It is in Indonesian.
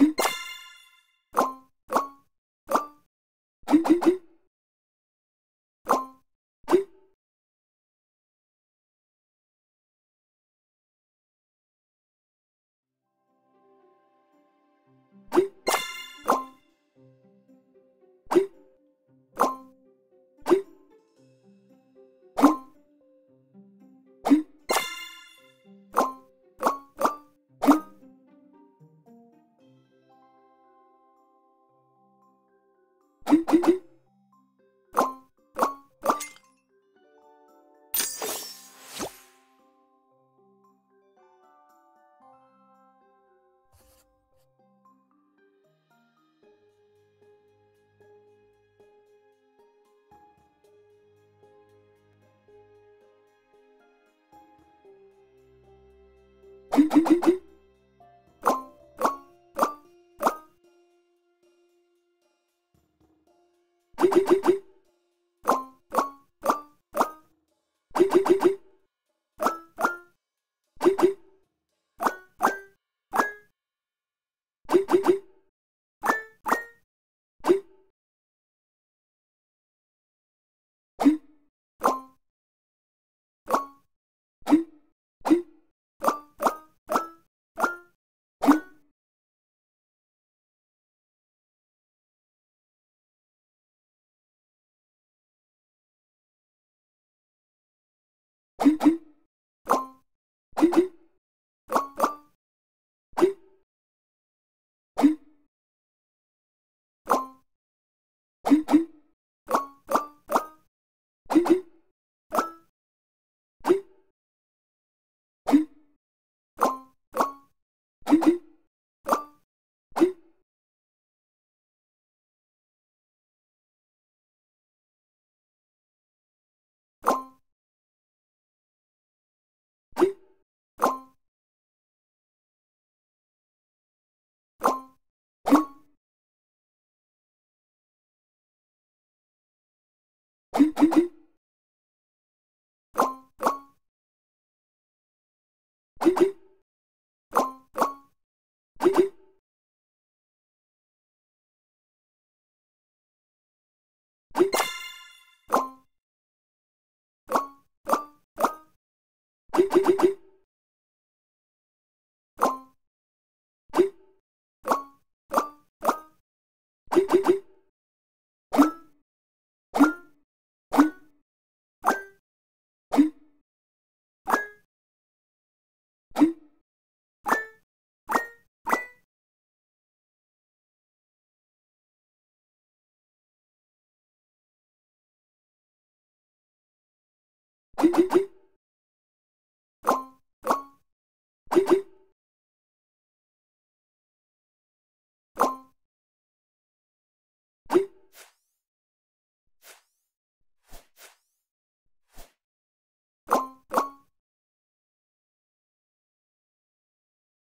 you Thank you. Thank you.